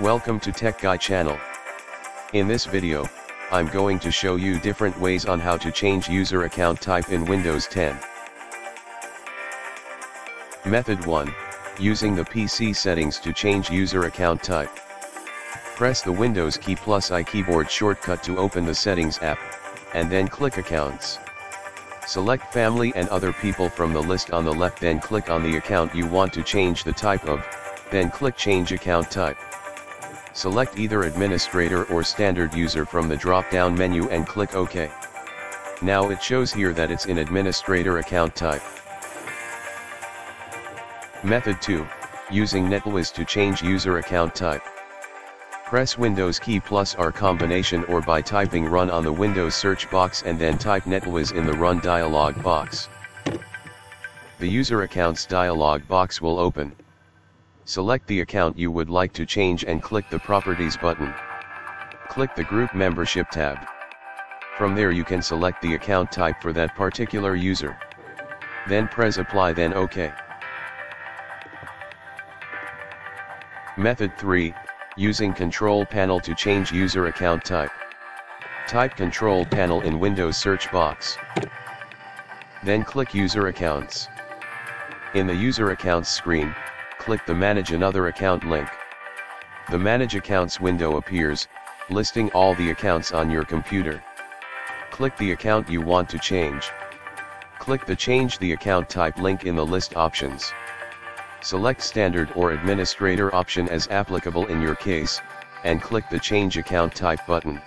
Welcome to Tech Guy channel. In this video, I'm going to show you different ways on how to change user account type in Windows 10. Method 1, using the PC settings to change user account type. Press the Windows key plus I keyboard shortcut to open the settings app, and then click accounts. Select family and other people from the list on the left then click on the account you want to change the type of, then click change account type. Select either administrator or standard user from the drop down menu and click OK. Now it shows here that it's in administrator account type. Method 2, using netplwiz to change user account type. Press Windows key plus R combination or by typing run on the Windows search box and then type netplwiz in the run dialog box. The user accounts dialog box will open. Select the account you would like to change and click the properties button. Click the group membership tab. From there you can select the account type for that particular user. Then press apply then OK. Method 3, using Control Panel to change user account type. Type Control Panel in Windows search box. Then click User Accounts. In the User Accounts screen, click the Manage Another Account link. The Manage Accounts window appears, listing all the accounts on your computer. Click the account you want to change. Click the Change the Account Type link in the list options. Select Standard or Administrator option as applicable in your case, and click the Change Account Type button.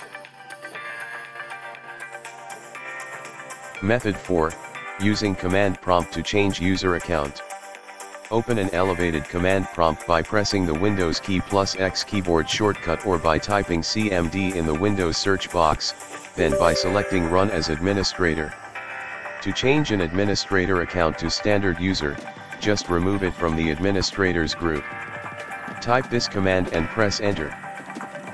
Method 4, using Command Prompt to change user account. Open an elevated command prompt by pressing the Windows key plus X keyboard shortcut or by typing CMD in the Windows search box, then by selecting Run as Administrator. To change an administrator account to standard user, just remove it from the administrators group. Type this command and press enter.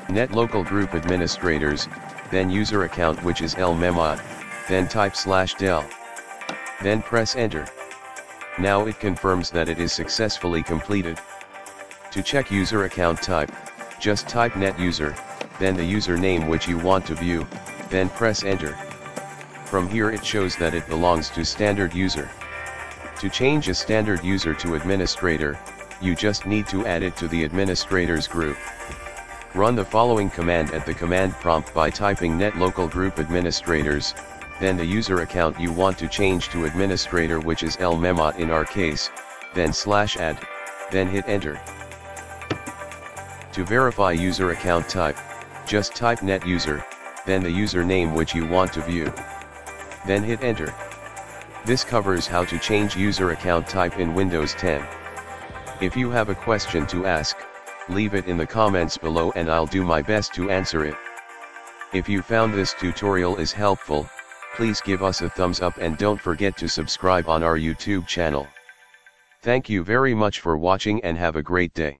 Net local group administrators, then user account which is lmemod, then type slash del. Then press enter. Now it confirms that it is successfully completed. To check user account type, just type net user, then the username which you want to view, then press enter. From here it shows that it belongs to standard user. To change a standard user to administrator, you just need to add it to the administrators group. Run the following command at the command prompt by typing net local group administrators, then the user account you want to change to administrator which is lmemot in our case, then slash add, then hit enter. To verify user account type, just type net user, then the username which you want to view. Then hit enter. This covers how to change user account type in Windows 10. If you have a question to ask, leave it in the comments below and I'll do my best to answer it. If you found this tutorial is helpful, please give us a thumbs up and don't forget to subscribe on our YouTube channel. Thank you very much for watching and have a great day.